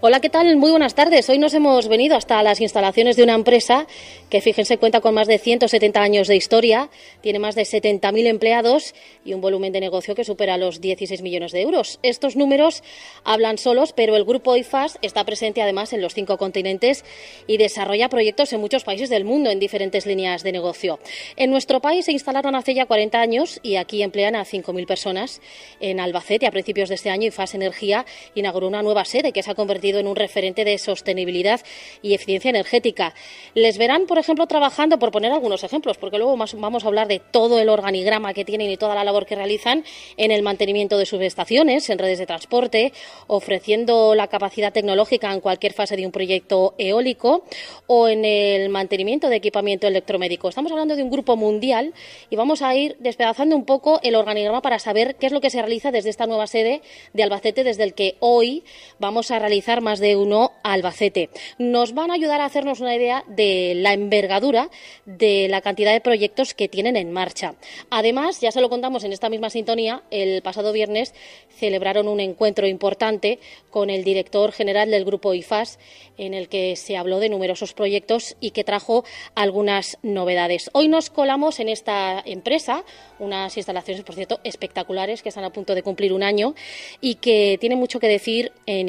Hola, ¿qué tal? Muy buenas tardes. Hoy nos hemos venido hasta las instalaciones de una empresa que, fíjense, cuenta con más de 170 años de historia, tiene más de 70.000 empleados y un volumen de negocio que supera los 16 millones de euros. Estos números hablan solos, pero el grupo IFAS está presente además en los cinco continentes y desarrolla proyectos en muchos países del mundo en diferentes líneas de negocio. En nuestro país se instalaron hace ya 40 años y aquí emplean a 5.000 personas. En Albacete, a principios de este año, IFAS Energía inauguró una nueva sede que se ha convertido en un referente de sostenibilidad y eficiencia energética. Les verán, por ejemplo, trabajando, por poner algunos ejemplos, porque luego vamos a hablar de todo el organigrama que tienen y toda la labor que realizan en el mantenimiento de sus estaciones, en redes de transporte, ofreciendo la capacidad tecnológica en cualquier fase de un proyecto eólico o en el mantenimiento de equipamiento electromédico. Estamos hablando de un grupo mundial y vamos a ir despedazando un poco el organigrama para saber qué es lo que se realiza desde esta nueva sede de Albacete, desde el que hoy vamos a realizar más de uno Albacete. Nos van a ayudar a hacernos una idea de la envergadura de la cantidad de proyectos que tienen en marcha. Además, ya se lo contamos en esta misma sintonía, el pasado viernes celebraron un encuentro importante con el director general del grupo IFAS, en el que se habló de numerosos proyectos y que trajo algunas novedades. Hoy nos colamos en esta empresa, unas instalaciones, por cierto, espectaculares que están a punto de cumplir un año y que tienen mucho que decir en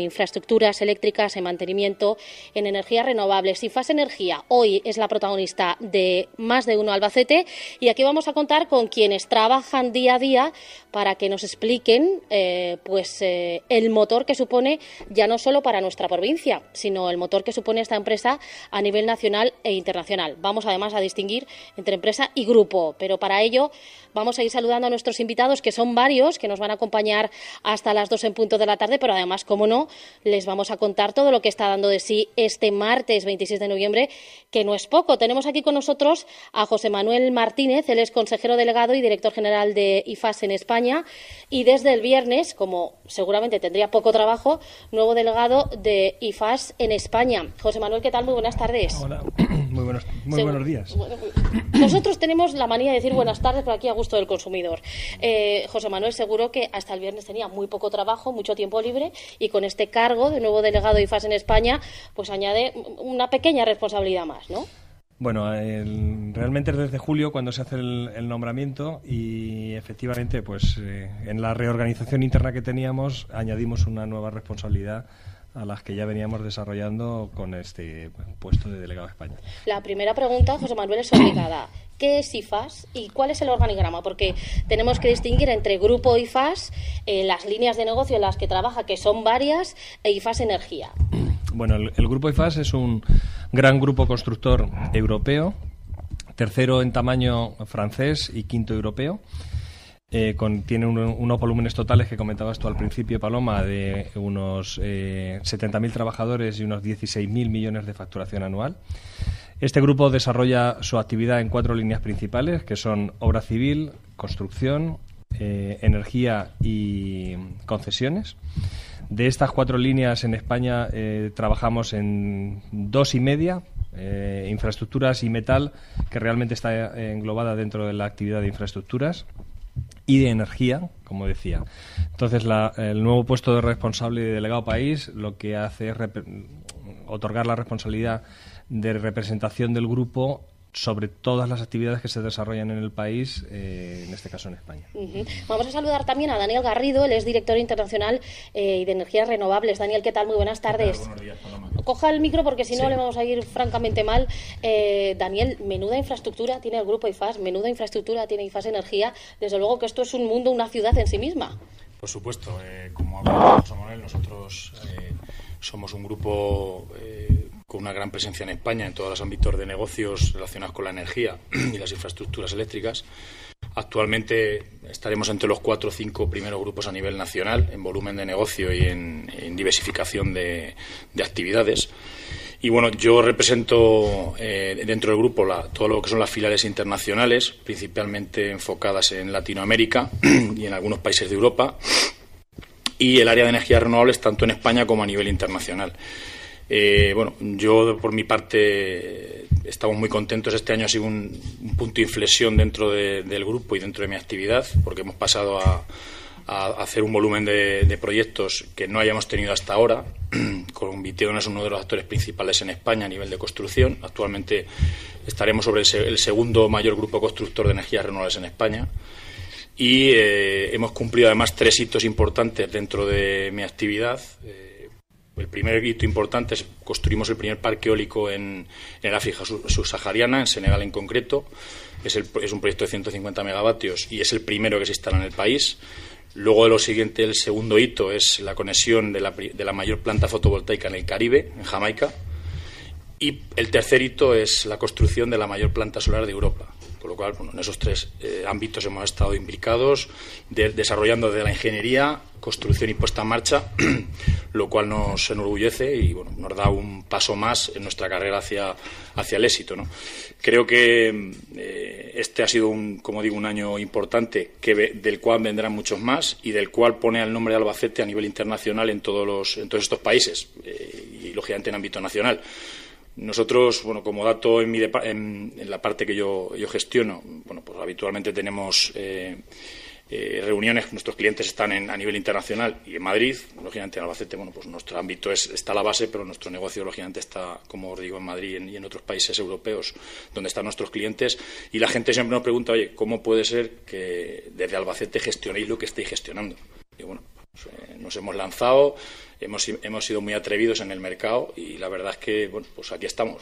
eléctricas, en mantenimiento, en energías renovables. IFAS Energía hoy es la protagonista de más de uno Albacete y aquí vamos a contar con quienes trabajan día a día para que nos expliquen eh, pues eh, el motor que supone ya no solo para nuestra provincia, sino el motor que supone esta empresa a nivel nacional e internacional. Vamos además a distinguir entre empresa y grupo, pero para ello vamos a ir saludando a nuestros invitados, que son varios, que nos van a acompañar hasta las dos en punto de la tarde, pero además, como no, les vamos a contar todo lo que está dando de sí este martes 26 de noviembre, que no es poco. Tenemos aquí con nosotros a José Manuel Martínez, él es consejero delegado y director general de IFAS en España, y desde el viernes, como seguramente tendría poco trabajo, nuevo delegado de IFAS en España. José Manuel, ¿qué tal? Muy buenas tardes. Hola, muy buenos, muy buenos días. nosotros tenemos la manía de decir buenas tardes por aquí a gusto del consumidor. Eh, José Manuel, seguro que hasta el viernes tenía muy poco trabajo, mucho tiempo libre, y con este cargo de nuevo delegado de IFAS en España, pues añade una pequeña responsabilidad más, ¿no? Bueno, realmente es desde julio cuando se hace el, nombramiento y efectivamente, pues eh, en la reorganización interna que teníamos añadimos una nueva responsabilidad a las que ya veníamos desarrollando con este puesto de delegado de España. La primera pregunta, José Manuel, es obligada. ¿Qué es IFAS y cuál es el organigrama? Porque tenemos que distinguir entre grupo IFAS, eh, las líneas de negocio en las que trabaja, que son varias, e IFAS Energía. Bueno, el, grupo IFAS es un gran grupo constructor europeo, tercero en tamaño francés y quinto europeo. Eh, tiene unos volúmenes totales que comentabas tú al principio, Paloma, de unos eh, 70.000 trabajadores y unos 16.000 millones de facturación anual. Este grupo desarrolla su actividad en cuatro líneas principales, que son obra civil, construcción, eh, energía y concesiones. De estas cuatro líneas en España eh, trabajamos en dos y media, infraestructuras y metal, que realmente está englobada dentro de la actividad de infraestructuras y de energía, como decía. Entonces, el nuevo puesto de responsable de delegado país lo que hace es otorgar la responsabilidad de representación del grupo sobre todas las actividades que se desarrollan en el país, eh, en este caso en España. Vamos a saludar también a Daniel Garrido, él es director internacional eh, de energías renovables. Daniel, ¿qué tal? Muy buenas tardes. Buenos días, Coja el micro porque si no le vamos a ir francamente mal. Eh, Daniel, menuda infraestructura tiene el grupo IFAS, menuda infraestructura tiene IFAS Energía. Desde luego que esto es un mundo, una ciudad en sí misma. Por supuesto, como ha José Manuel, nosotros somos un grupo con una gran presencia en España en todos los ámbitos de negocios relacionados con la energía y las infraestructuras eléctricas. Actualmente estaremos entre los cuatro o cinco primeros grupos a nivel nacional en volumen de negocio y en, diversificación de, actividades. Y bueno, yo represento eh, dentro del grupo todo lo que son las filiales internacionales, principalmente enfocadas en Latinoamérica y en algunos países de Europa, y el área de energías renovables tanto en España como a nivel internacional. Eh, bueno, yo por mi parte estamos muy contentos. Este año ha sido un, punto de inflexión dentro del grupo y dentro de mi actividad, porque hemos pasado a, hacer un volumen de, proyectos que no hayamos tenido hasta ahora. Con es uno de los actores principales en España a nivel de construcción. Actualmente estaremos sobre el, segundo mayor grupo constructor de energías renovables en España. Y eh, hemos cumplido además tres hitos importantes dentro de mi actividad. Eh, el primer hito importante es construimos el primer parque eólico en, en el África subsahariana, en Senegal en concreto. Es, es un proyecto de 150 megavatios y es el primero que se instala en el país. Luego de lo siguiente, el segundo hito es la conexión de la, de la mayor planta fotovoltaica en el Caribe, en Jamaica. Y el tercer hito es la construcción de la mayor planta solar de Europa. Con lo cual, bueno, en esos tres eh, ámbitos hemos estado implicados, desarrollando desde la ingeniería, construcción y puesta en marcha, lo cual nos enorgullece y bueno, nos da un paso más en nuestra carrera hacia, hacia el éxito. ¿no? Creo que eh, este ha sido, un, como digo, un año importante que, del cual vendrán muchos más y del cual pone el nombre de Albacete a nivel internacional en todos, los, en todos estos países eh, y, lógicamente, en ámbito nacional. Nosotros, bueno, como dato en, mi en, la parte que yo, yo, gestiono, bueno, pues habitualmente tenemos eh, eh, reuniones, nuestros clientes están en, a nivel internacional y en Madrid, lógicamente en Albacete, bueno, pues nuestro ámbito es, está a la base, pero nuestro negocio, lógicamente, está, como os digo, en Madrid y en, otros países europeos donde están nuestros clientes. Y la gente siempre nos pregunta, oye, ¿cómo puede ser que desde Albacete gestionéis lo que estéis gestionando? Y bueno, pues, eh, nos hemos lanzado hemos, hemos sido muy atrevidos en el mercado y la verdad es que, bueno, pues aquí estamos.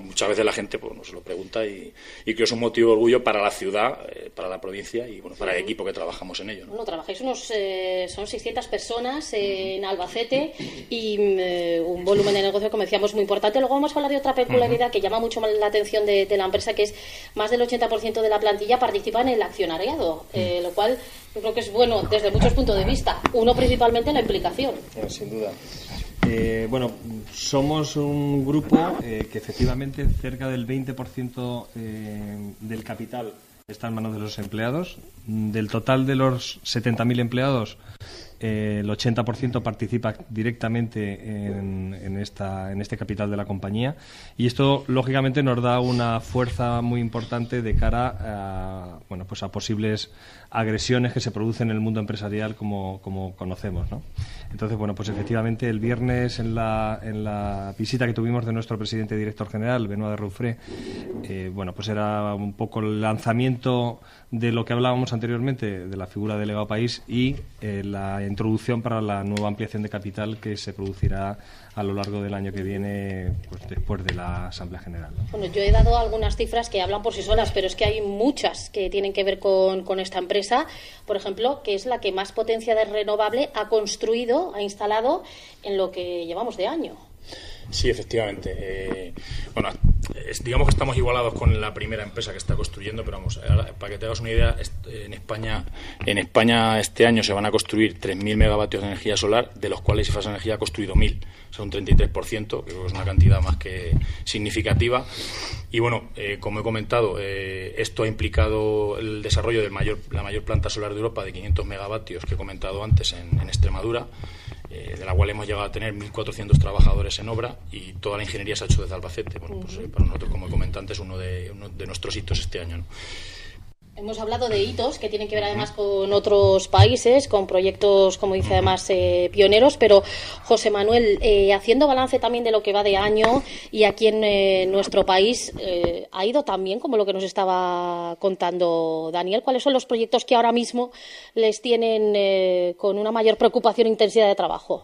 Muchas veces la gente pues, nos lo pregunta y, y creo que es un motivo de orgullo para la ciudad, eh, para la provincia y bueno, para el equipo que trabajamos en ello. ¿no? Bueno, trabajáis unos, eh, son 600 personas en Albacete y eh, un volumen de negocio, como decíamos, muy importante. Luego vamos a hablar de otra peculiaridad que llama mucho la atención de, la empresa, que es más del 80% de la plantilla participa en el accionariado, lo cual yo creo que es bueno desde muchos puntos de vista. Uno principalmente la implicación. Sin duda. Eh, bueno, somos un grupo eh, que efectivamente cerca del 20% eh, del capital está en manos de los empleados. Del total de los 70.000 empleados, el 80% participa directamente en, esta, en este capital de la compañía y esto lógicamente nos da una fuerza muy importante de cara a, bueno, pues a posibles agresiones que se producen en el mundo empresarial como, como conocemos. ¿no? Entonces, bueno, pues efectivamente el viernes en la, en la visita que tuvimos de nuestro presidente y director general, Benoit de Roufré, eh, bueno, pues era un poco el lanzamiento de lo que hablábamos anteriormente, de la figura de legado país y eh, la introducción para la nueva ampliación de capital que se producirá a lo largo del año que viene, pues después de la Asamblea General. Bueno, yo he dado algunas cifras que hablan por sí solas, pero es que hay muchas que tienen que ver con, con esta empresa. Por ejemplo, que es la que más potencia de renovable ha construido, ha instalado en lo que llevamos de año. Sí, efectivamente. Eh, bueno, digamos que estamos igualados con la primera empresa que está construyendo, pero vamos, para que te hagas una idea, en España, en España este año se van a construir 3.000 megavatios de energía solar, de los cuales IFAS Energía ha construido 1.000, o sea, un 33%, que creo que es una cantidad más que significativa. Y bueno, eh, como he comentado, eh, esto ha implicado el desarrollo de mayor, la mayor planta solar de Europa de 500 megavatios que he comentado antes en, en Extremadura. Eh, de la cual hemos llegado a tener 1.400 trabajadores en obra y toda la ingeniería se ha hecho desde Albacete. Bueno, pues, para nosotros, como comentante, es uno de, uno de nuestros hitos este año. Hemos hablado de hitos que tienen que ver además con otros países, con proyectos, como dice además, eh, pioneros, pero José Manuel, eh, haciendo balance también de lo que va de año y aquí en eh, nuestro país, ¿ha ido también como lo que nos estaba contando Daniel? ¿Cuáles son los proyectos que ahora mismo les tienen con una mayor preocupación e intensidad de trabajo?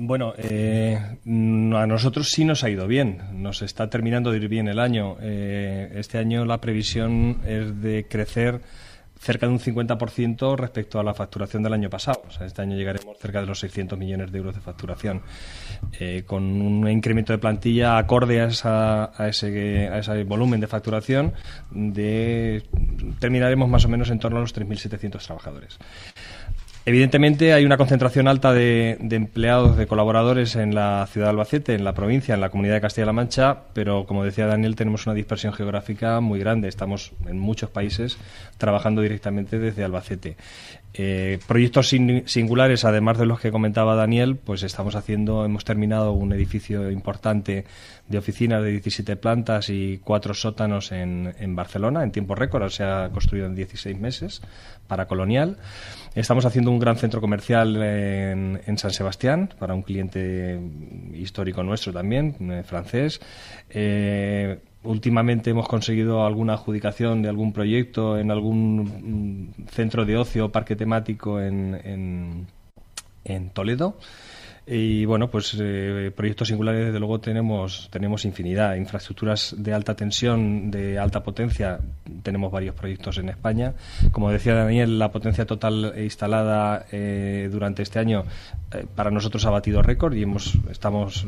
Bueno, eh, a nosotros sí nos ha ido bien. Nos está terminando de ir bien el año. Eh, este año la previsión es de crecer cerca de un 50% respecto a la facturación del año pasado. O sea, este año llegaremos cerca de los 600 millones de euros de facturación, eh, con un incremento de plantilla acorde a, ese, a ese volumen de facturación. De, terminaremos más o menos en torno a los 3.700 trabajadores. Evidentemente hay una concentración alta de, empleados, de colaboradores en la ciudad de Albacete, en la provincia, en la comunidad de Castilla-La Mancha, pero como decía Daniel, tenemos una dispersión geográfica muy grande. Estamos en muchos países trabajando directamente desde Albacete. Eh, proyectos singulares, además de los que comentaba Daniel, pues estamos haciendo, hemos terminado un edificio importante de oficinas de 17 plantas y cuatro sótanos en, en Barcelona en tiempo récord, se ha construido en 16 meses para Colonial. Estamos haciendo un gran centro comercial en, en San Sebastián para un cliente histórico nuestro también, eh, francés. Eh, últimamente hemos conseguido alguna adjudicación de algún proyecto en algún mm, centro de ocio parque temático en, en Toledo. Y bueno, pues eh, proyectos singulares, desde luego, tenemos, tenemos infinidad. Infraestructuras de alta tensión, de alta potencia, tenemos varios proyectos en España. Como decía Daniel, la potencia total instalada eh, durante este año eh, para nosotros ha batido récord y hemos, estamos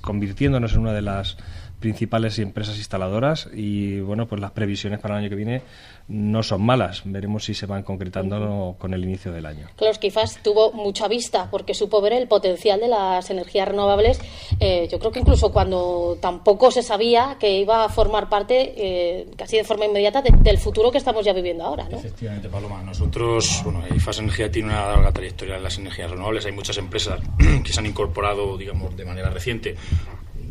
convirtiéndonos en una de las principales empresas instaladoras y bueno, pues las previsiones para el año que viene no son malas. Veremos si se van concretando con el inicio del año. Claro, es tuvo mucha vista porque supo ver el potencial de las energías renovables. Eh, yo creo que incluso cuando tampoco se sabía que iba a formar parte eh, casi de forma inmediata del futuro que estamos ya viviendo ahora. ¿no? Efectivamente, Paloma. Nosotros, bueno, IFAS Energía tiene una larga trayectoria en las energías renovables. Hay muchas empresas que se han incorporado, digamos, de manera reciente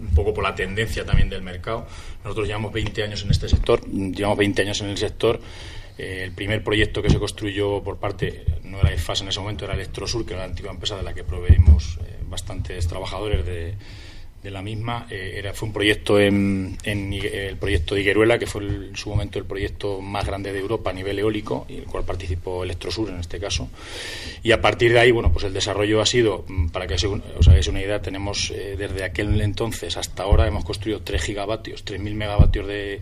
un poco por la tendencia también del mercado. Nosotros llevamos 20 años en este sector, llevamos 20 años en el sector. Eh, el primer proyecto que se construyó por parte, no era IFAS en ese momento, era Electrosur, que era la antigua empresa de la que proveímos eh, bastantes trabajadores de, de la misma. Eh, era, fue un proyecto en, el proyecto de Higueruela, que fue en su momento el proyecto más grande de Europa a nivel eólico, y el cual participó Electrosur en este caso. Y a partir de ahí, bueno, pues el desarrollo ha sido, mm, para que os hagáis una idea, tenemos eh, desde aquel entonces hasta ahora hemos construido 3 gigavatios, 3.000 megavatios de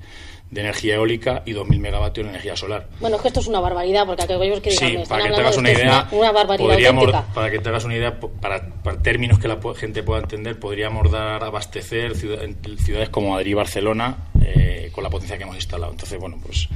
de energía eólica y 2.000 megavatios de energía solar. Bueno, es que esto es una barbaridad, porque aquellos que digan, sí, para que te hagas una idea, una, barbaridad para que te hagas una idea, para, términos que la gente pueda entender, podríamos dar abastecer ciudades como Madrid y Barcelona eh, con la potencia que hemos instalado. Entonces, bueno, pues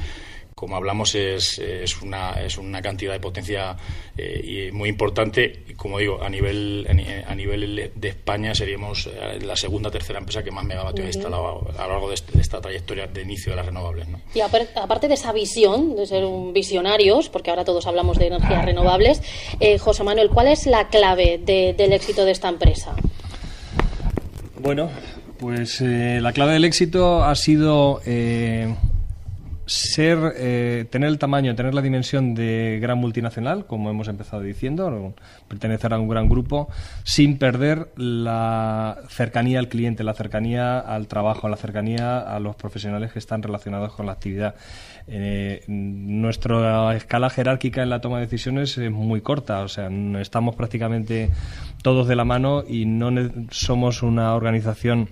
como hablamos, es, es, una, es una cantidad de potencia eh, muy importante. Y como digo, a nivel, a nivel de España seríamos eh, la segunda o tercera empresa que más megavatios ha instalado a, lo largo este, de, esta trayectoria de inicio de las renovables. Y aparte de esa visión, de ser un visionarios, porque ahora todos hablamos de energías renovables, eh, José Manuel, ¿cuál es la clave del éxito de esta empresa? Bueno, pues la clave del éxito ha sido ser, eh, tener el tamaño, tener la dimensión de gran multinacional, como hemos empezado diciendo, pertenecer a un gran grupo, sin perder la cercanía al cliente, la cercanía al trabajo, la cercanía a los profesionales que están relacionados con la actividad. Eh, nuestra escala jerárquica en la toma de decisiones es muy corta, o sea, estamos prácticamente todos de la mano y no somos una organización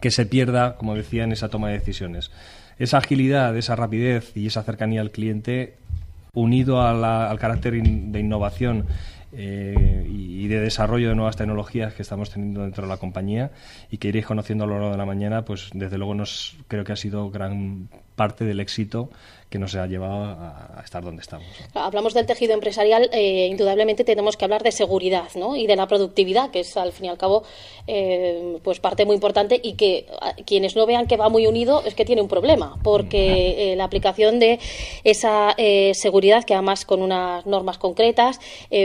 que se pierda, como decía, en esa toma de decisiones esa agilidad, esa rapidez y esa cercanía al cliente, unido al carácter de innovación eh, y de desarrollo de nuevas tecnologías que estamos teniendo dentro de la compañía y que iréis conociendo a lo largo de la mañana, pues desde luego nos creo que ha sido gran parte del éxito que nos ha llevado a, estar donde estamos. Hablamos del tejido empresarial, eh, indudablemente tenemos que hablar de seguridad ¿no? y de la productividad, que es al fin y al cabo eh, pues parte muy importante y que quienes no vean que va muy unido es que tiene un problema, porque eh, la aplicación de esa seguridad, que además con unas normas concretas,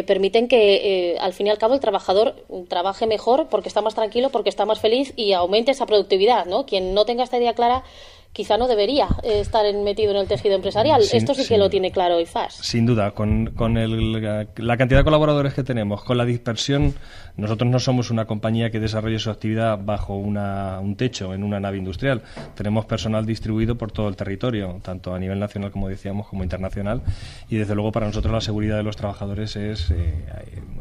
permiten que al fin y al cabo el trabajador trabaje mejor porque está más tranquilo, porque está más feliz y aumente esa productividad. ¿no? Quien no tenga esta idea clara quizá no debería eh, estar metido en el tejido empresarial. Esto sí que lo tiene claro IFAS. Sin duda, con, con el, la cantidad de colaboradores que tenemos, con la dispersión, nosotros no somos una compañía que desarrolle su actividad bajo una, un techo, en una nave industrial. Tenemos personal distribuido por todo el territorio, tanto a nivel nacional, como decíamos, como internacional. Y desde luego para nosotros la seguridad de los trabajadores es eh,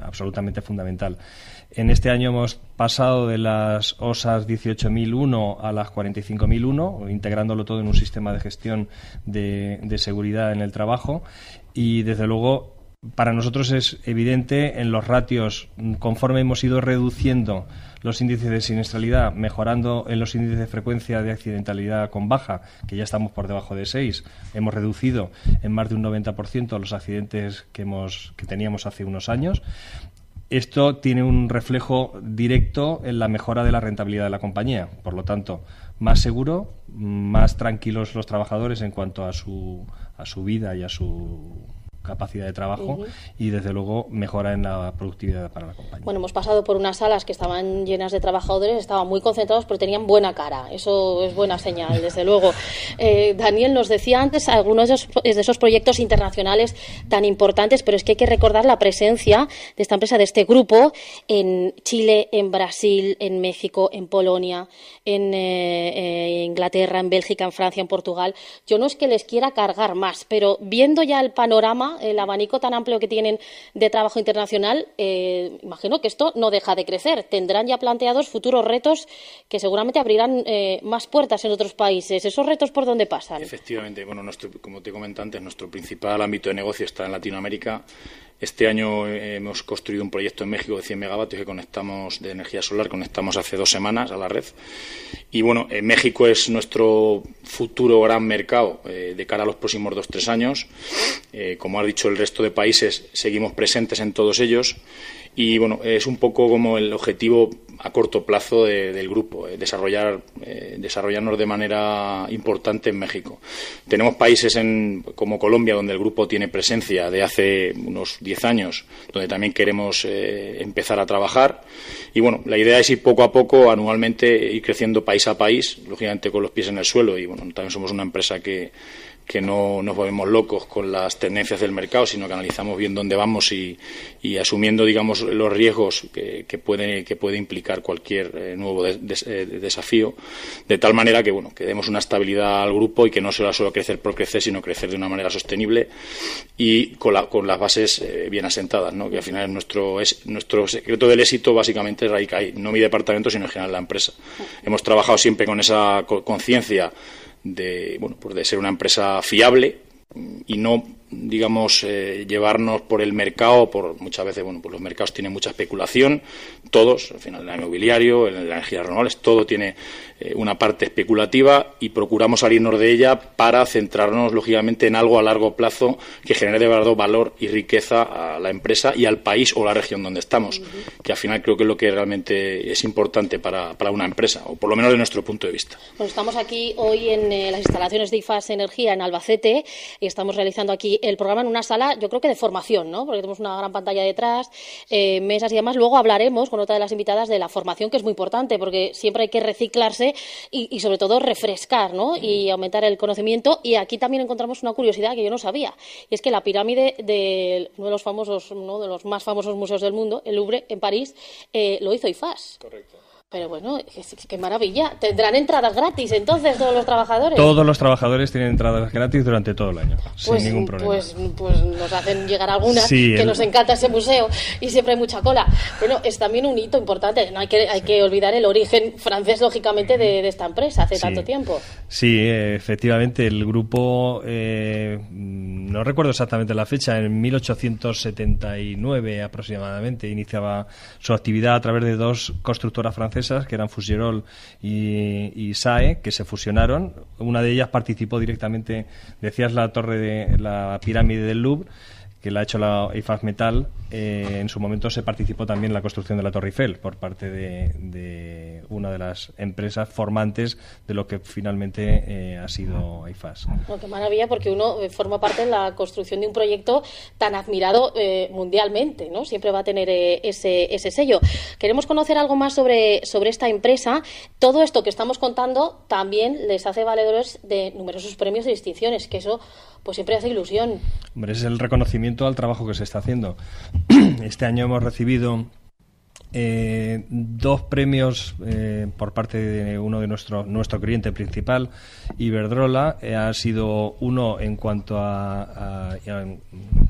absolutamente fundamental. En este año hemos pasado de las OSAS 18.001 a las 45.001, integrándolo todo en un sistema de gestión de, seguridad en el trabajo. Y, desde luego, para nosotros es evidente en los ratios, conforme hemos ido reduciendo los índices de siniestralidad, mejorando en los índices de frecuencia de accidentalidad con baja, que ya estamos por debajo de 6, hemos reducido en más de un 90% los accidentes que, teníamos hace unos años esto tiene un reflejo directo en la mejora de la rentabilidad de la compañía. Por lo tanto, más seguro, más tranquilos los trabajadores en cuanto a su, a su vida y a su capacidad de trabajo y desde luego mejora en la productividad para la compañía. Bueno, hemos pasado por unas salas que estaban llenas de trabajadores, estaban muy concentrados, pero tenían buena cara. Eso es buena señal, desde luego. Eh, Daniel nos decía antes algunos de esos, de esos proyectos internacionales tan importantes, pero es que hay que recordar la presencia de esta empresa, de este grupo, en Chile, en Brasil, en México, en Polonia, en eh, eh, Inglaterra, en Bélgica, en Francia, en Portugal. Yo no es que les quiera cargar más, pero viendo ya el panorama, el abanico tan amplio que tienen de trabajo internacional, eh, imagino que esto no deja de crecer. Tendrán ya planteados futuros retos que seguramente abrirán más puertas en otros países. ¿Esos retos por dónde pasan? Efectivamente, bueno, nuestro, como te comenté antes, nuestro principal ámbito de negocio está en Latinoamérica. Este año hemos construido un proyecto en México de 100 megavatios que conectamos de energía solar, conectamos hace dos semanas a la red. Y bueno, en México es nuestro futuro gran mercado eh, de cara a los próximos dos tres años. Eh, como ha dicho el resto de países, seguimos presentes en todos ellos. Y bueno, es un poco como el objetivo a corto plazo del grupo, eh, desarrollar, eh, desarrollarnos de manera importante en México. Tenemos países en, como Colombia, donde el grupo tiene presencia de hace unos 10 años, donde también queremos eh, empezar a trabajar. Y bueno, la idea es ir poco a poco, anualmente, ir creciendo país a país, lógicamente con los pies en el suelo. Y bueno, también somos una empresa que que no nos volvemos locos con las tendencias del mercado, sino que analizamos bien dónde vamos y, asumiendo, digamos, los riesgos que, puede, que puede implicar cualquier eh, nuevo eh, desafío, de tal manera que, bueno, que demos una estabilidad al grupo y que no sea solo crecer por crecer, sino crecer de una manera sostenible y con, las bases eh, bien asentadas, ¿no? que al final es nuestro, es nuestro secreto del éxito básicamente radica ahí, no mi departamento, sino en general la empresa. Hemos trabajado siempre con esa conciencia de, bueno, pues de ser una empresa fiable y no digamos, eh, llevarnos por el mercado, por muchas veces, bueno, pues los mercados tienen mucha especulación, todos, al final, el inmobiliario, en la energía renovables, todo tiene eh, una parte especulativa y procuramos salirnos de ella para centrarnos, lógicamente, en algo a largo plazo que genere de verdad valor y riqueza a la empresa y al país o la región donde estamos, que al final creo que es lo que realmente es importante para, para una empresa, o por lo menos de nuestro punto de vista. Bueno, estamos aquí hoy en eh, las instalaciones de IFAS Energía en Albacete y estamos realizando aquí el programa en una sala, yo creo que de formación, ¿no? Porque tenemos una gran pantalla detrás, eh, mesas y demás. Luego hablaremos con otra de las invitadas de la formación, que es muy importante, porque siempre hay que reciclarse y, sobre todo refrescar, ¿no? Y aumentar el conocimiento. Y aquí también encontramos una curiosidad que yo no sabía, y es que la pirámide de uno de los famosos, uno de los más famosos museos del mundo, el Louvre, en París, eh, lo hizo IFAS. Correcto. Pero bueno, qué maravilla. ¿Tendrán entradas gratis entonces todos los trabajadores? Todos los trabajadores tienen entradas gratis durante todo el año, sin pues, ningún problema. Pues, pues, nos hacen llegar algunas, que nos encanta ese museo y siempre hay mucha cola. Bueno, es también un hito importante. No hay que, hay que olvidar el origen francés, lógicamente, de, esta empresa hace tanto tiempo. Sí, efectivamente, el grupo, eh, no recuerdo exactamente la fecha, en 1879 aproximadamente, iniciaba su actividad a través de dos constructoras francesas que eran Fugerol y, SAE, que se fusionaron. Una de ellas participó directamente, decías la torre de la pirámide del Louvre, que la ha hecho la IFAS Metal, eh, en su momento se participó también en la construcción de la Torre Eiffel por parte de, una de las empresas formantes de lo que finalmente eh, ha sido IFAS. qué maravilla, porque uno eh, forma parte de la construcción de un proyecto tan admirado mundialmente, ¿no? Siempre va a tener ese, ese sello. Queremos conocer algo más sobre, sobre esta empresa. Todo esto que estamos contando también les hace valedores de numerosos premios y distinciones, que eso pues siempre hace ilusión. Hombre, es el reconocimiento al trabajo que se está haciendo. Este año hemos recibido eh, dos premios eh, por parte de uno de nuestro nuestro cliente principal, Iberdrola. Eh, ha sido uno en cuanto a,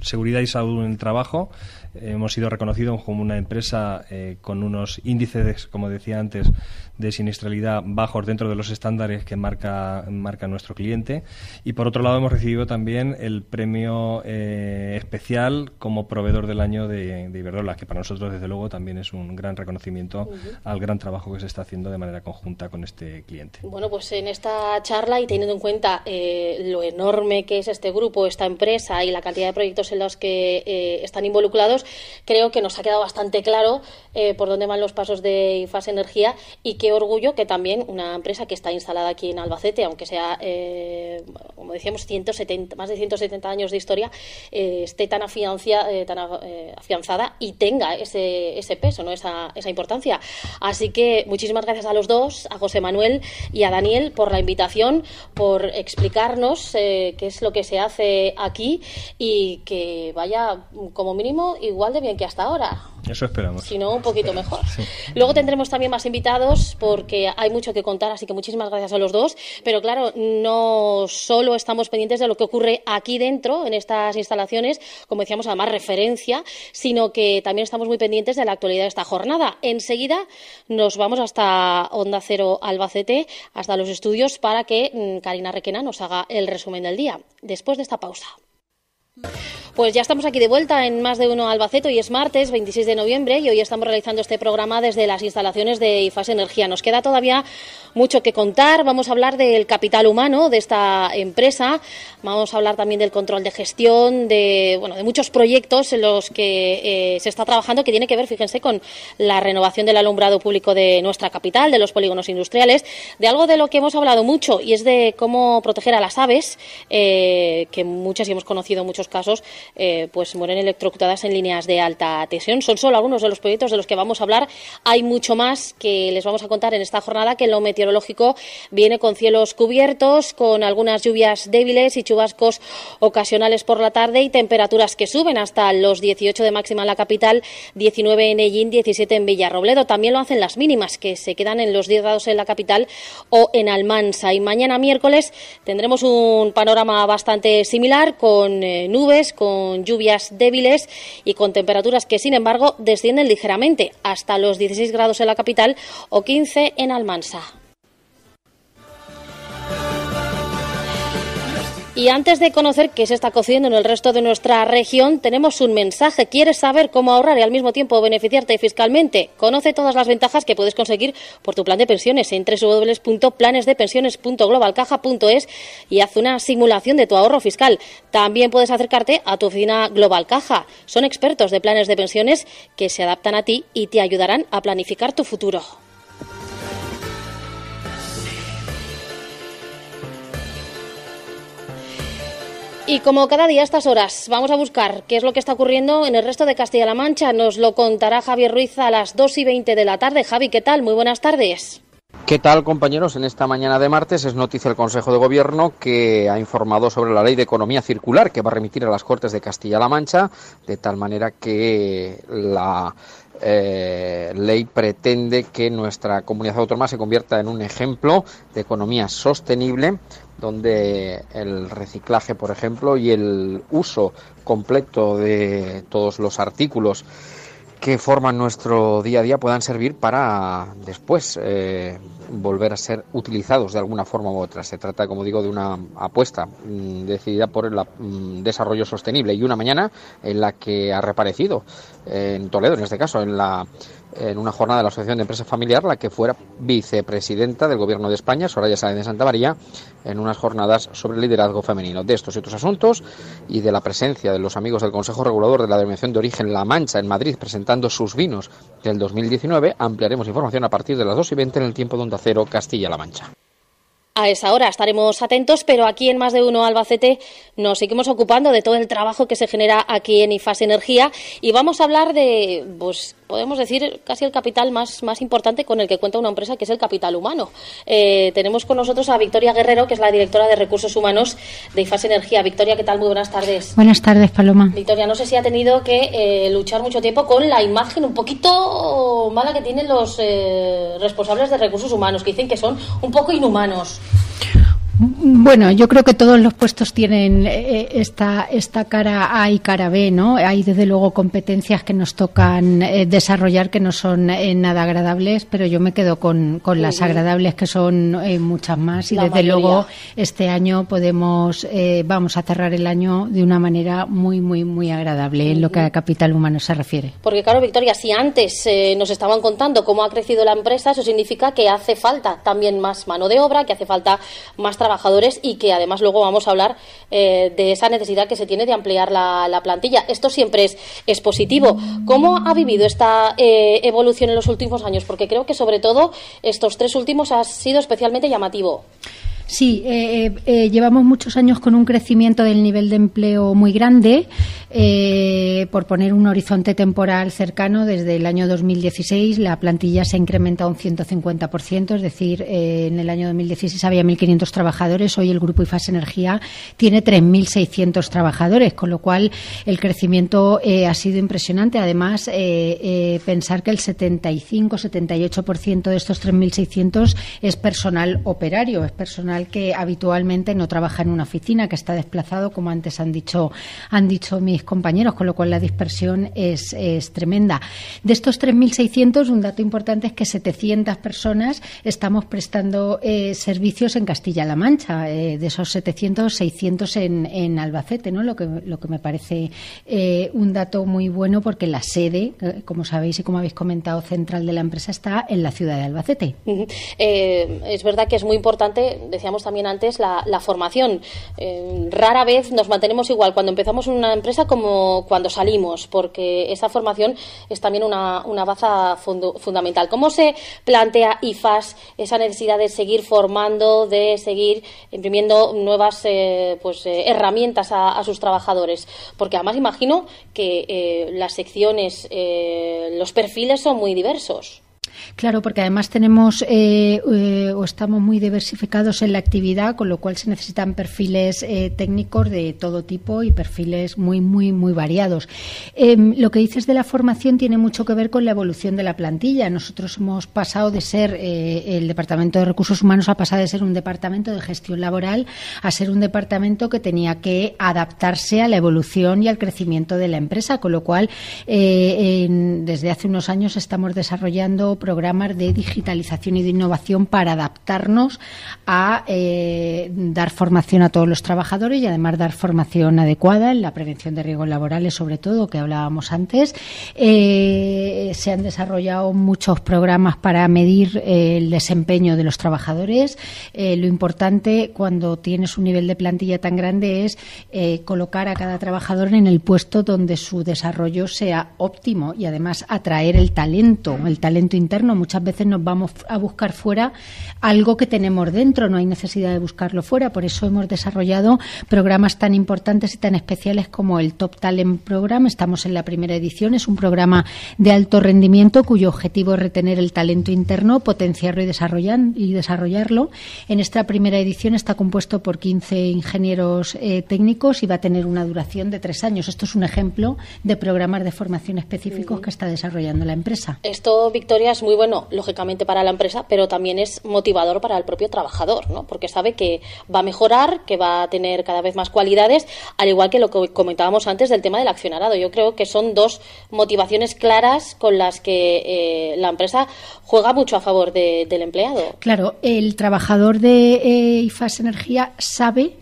seguridad y salud en el trabajo. hemos sido reconocidos como una empresa con unos índices, como decía antes, de siniestralidad bajos dentro de los estándares que marca, marca nuestro cliente. Y por otro lado hemos recibido también el premio especial como proveedor del año de Iberdrola, que para nosotros desde luego también es un un gran reconocimiento al gran trabajo que se está haciendo de manera conjunta con este cliente. Bueno, pues en esta charla y teniendo en cuenta eh, lo enorme que es este grupo, esta empresa y la cantidad de proyectos en los que eh, están involucrados, creo que nos ha quedado bastante claro eh, por dónde van los pasos de IFAS Energía y qué orgullo que también una empresa que está instalada aquí en Albacete, aunque sea, como decíamos, 170, más de 170 años de historia, esté tan, tan afianzada y tenga ese, ese peso, ¿no? Esa, esa importancia. Así que muchísimas gracias a los dos, a José Manuel y a Daniel, por la invitación, por explicarnos eh, qué es lo que se hace aquí y que vaya como mínimo igual de bien que hasta ahora. Eso esperamos. Si no, un poquito mejor. Luego tendremos también más invitados porque hay mucho que contar, así que muchísimas gracias a los dos. Pero claro, no solo estamos pendientes de lo que ocurre aquí dentro, en estas instalaciones, como decíamos, además referencia, sino que también estamos muy pendientes de la actualidad de esta jornada. Enseguida nos vamos hasta Onda Cero Albacete, hasta los estudios, para que mm, Karina Requena nos haga el resumen del día. Después de esta pausa. Pues ya estamos aquí de vuelta en Más de Uno Albacete. y es martes 26 de noviembre y hoy estamos realizando este programa desde las instalaciones de IFAS Energía. Nos queda todavía mucho que contar. Vamos a hablar del capital humano de esta empresa. Vamos a hablar también del control de gestión, de, bueno, de muchos proyectos en los que eh, se está trabajando que tiene que ver, fíjense, con la renovación del alumbrado público de nuestra capital, de los polígonos industriales, de algo de lo que hemos hablado mucho y es de cómo proteger a las aves, eh, que muchas y hemos conocido muchos casos eh, pues mueren electrocutadas en líneas de alta tensión. Son solo algunos de los proyectos de los que vamos a hablar. Hay mucho más que les vamos a contar en esta jornada que en lo meteorológico viene con cielos cubiertos, con algunas lluvias débiles y chubascos ocasionales por la tarde y temperaturas que suben hasta los 18 de máxima en la capital, 19 en Ellín, 17 en Villarrobledo. También lo hacen las mínimas, que se quedan en los 10 grados en la capital o en Almansa. Y mañana miércoles tendremos un panorama bastante similar con eh, nubes, con lluvias débiles y con temperaturas que, sin embargo, descienden ligeramente hasta los 16 grados en la capital o 15 en Almansa. Y antes de conocer qué se está cociendo en el resto de nuestra región, tenemos un mensaje. ¿Quieres saber cómo ahorrar y al mismo tiempo beneficiarte fiscalmente? Conoce todas las ventajas que puedes conseguir por tu plan de pensiones en www.planesdepensiones.globalcaja.es y haz una simulación de tu ahorro fiscal. También puedes acercarte a tu oficina Global Caja. Son expertos de planes de pensiones que se adaptan a ti y te ayudarán a planificar tu futuro. Y como cada día a estas horas, vamos a buscar qué es lo que está ocurriendo en el resto de Castilla-La Mancha. Nos lo contará Javier Ruiz a las 2 y 20 de la tarde. Javi, ¿qué tal? Muy buenas tardes. ¿Qué tal, compañeros? En esta mañana de martes es noticia el Consejo de Gobierno que ha informado sobre la ley de economía circular que va a remitir a las Cortes de Castilla-La Mancha, de tal manera que la eh, ley pretende que nuestra comunidad autónoma se convierta en un ejemplo de economía sostenible donde el reciclaje, por ejemplo, y el uso completo de todos los artículos que forman nuestro día a día puedan servir para después eh, volver a ser utilizados de alguna forma u otra. Se trata, como digo, de una apuesta mm, decidida por el mm, desarrollo sostenible y una mañana en la que ha reparecido, en Toledo en este caso, en la en una jornada de la Asociación de Empresas Familiar, la que fuera vicepresidenta del Gobierno de España, Soraya Sáenz de Santa María, en unas jornadas sobre liderazgo femenino. De estos y otros asuntos y de la presencia de los amigos del Consejo Regulador de la Denominación de Origen La Mancha en Madrid presentando sus vinos del 2019, ampliaremos información a partir de las 2 y 20 en el tiempo de Onda Cero Castilla-La Mancha. A esa hora estaremos atentos, pero aquí en Más de Uno Albacete nos seguimos ocupando de todo el trabajo que se genera aquí en IFAS Energía y vamos a hablar de, pues, podemos decir, casi el capital más, más importante con el que cuenta una empresa, que es el capital humano. Eh, tenemos con nosotros a Victoria Guerrero, que es la directora de Recursos Humanos de IFAS Energía. Victoria, ¿qué tal? Muy buenas tardes. Buenas tardes, Paloma. Victoria, no sé si ha tenido que eh, luchar mucho tiempo con la imagen un poquito mala que tienen los eh, responsables de recursos humanos, que dicen que son un poco inhumanos. Bueno, yo creo que todos los puestos tienen eh, esta, esta cara A y cara B, ¿no? Hay desde luego competencias que nos tocan eh, desarrollar que no son eh, nada agradables, pero yo me quedo con, con las agradables que son muchas más y desde luego este año podemos, vamos a cerrar el año de una manera muy, muy, muy agradable en lo que a capital humano se refiere. Porque claro, Victoria, si antes nos estaban contando cómo ha crecido la empresa, eso significa que hace falta también más mano de obra, que hace falta más trabajadores y que además luego vamos a hablar eh, de esa necesidad que se tiene de ampliar la, plantilla. Esto siempre es, positivo. ¿Cómo ha vivido esta eh, evolución en los últimos años? Porque creo que sobre todo estos tres últimos ha sido especialmente llamativo. Sí, eh, eh, eh, llevamos muchos años con un crecimiento del nivel de empleo muy grande. por poner un horizonte temporal cercano, desde el año 2016 la plantilla se ha incrementado un 150%, es decir, en el año 2016 había 1.500 trabajadores, hoy el grupo IFAS Energía tiene 3.600 trabajadores, con lo cual el crecimiento ha sido impresionante. Además, pensar que el 75-78% de estos 3.600 es personal operario, es que habitualmente no trabaja en una oficina, que está desplazado, como antes han dicho, han dicho mis compañeros, con lo cual la dispersión es, tremenda. De estos 3.600, un dato importante es que 700 personas estamos prestando eh, servicios en Castilla-La Mancha. Eh, de esos 700, 600 en, en, Albacete, ¿no? Lo que, lo que me parece eh, un dato muy bueno porque la sede, como sabéis y como habéis comentado, central de la empresa está en la ciudad de Albacete. es verdad que es muy importante, decía también antes, la, formación. Eh, rara vez nos mantenemos igual cuando empezamos una empresa como cuando salimos, porque esa formación es también una, una baza fundamental. ¿Cómo se plantea IFAS esa necesidad de seguir formando, de seguir imprimiendo nuevas eh, pues, eh, herramientas a, sus trabajadores? Porque además imagino que las secciones, los perfiles son muy diversos. Claro, porque además tenemos eh, eh, o estamos muy diversificados en la actividad, con lo cual se necesitan perfiles eh, técnicos de todo tipo y perfiles muy, muy, muy variados. Em, lo que dices de la formación tiene mucho que ver con la evolución de la plantilla. Nosotros hemos pasado de ser, el Departamento de Recursos Humanos ha pasado de ser un departamento de gestión laboral a ser un departamento que tenía que adaptarse a la evolución y al crecimiento de la empresa, con lo cual desde hace unos años estamos desarrollando programas de digitalización y de innovación para adaptarnos a eh, dar formación a todos los trabajadores y además dar formación adecuada en la prevención de riesgos laborales, sobre todo, que hablábamos antes. Eh, se han desarrollado muchos programas para medir eh, el desempeño de los trabajadores. lo importante cuando tienes un nivel de plantilla tan grande es colocar a cada trabajador en el puesto donde su desarrollo sea óptimo y además atraer el talento, el talento interno Muchas veces nos vamos a buscar fuera algo que tenemos dentro, no hay necesidad de buscarlo fuera. Por eso hemos desarrollado programas tan importantes y tan especiales como el Top Talent Program. Estamos en la primera edición. Es un programa de alto rendimiento cuyo objetivo es retener el talento interno, potenciarlo y, y desarrollarlo. En esta primera edición está compuesto por 15 ingenieros eh, técnicos y va a tener una duración de tres años. Esto es un ejemplo de programas de formación específicos que está desarrollando la empresa. Esto, Victoria, es muy bueno, lógicamente, para la empresa, pero también es motivador para el propio trabajador, ¿no? Porque sabe que va a mejorar, que va a tener cada vez más cualidades, al igual que lo que comentábamos antes del tema del accionarado. Yo creo que son dos motivaciones claras con las que eh, la empresa juega mucho a favor del empleado. Claro, el trabajador de eh, IFAS Energía sabe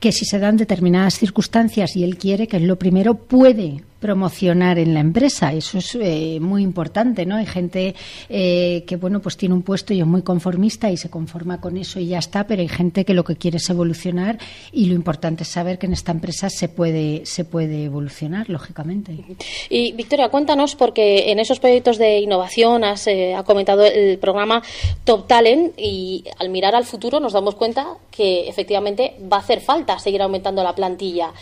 que si se dan determinadas circunstancias y él quiere, que es lo primero, puede promocionar en la empresa. Eso es eh, muy importante, ¿no? Hay gente eh, que, bueno, pues tiene un puesto y es muy conformista y se conforma con eso y ya está, pero hay gente que lo que quiere es evolucionar y lo importante es saber que en esta empresa se puede, se puede evolucionar, lógicamente. Y, Victoria, cuéntanos, porque en esos proyectos de innovación has eh, ha comentado el programa Top Talent y al mirar al futuro nos damos cuenta que efectivamente va a hacer falta seguir aumentando la plantilla.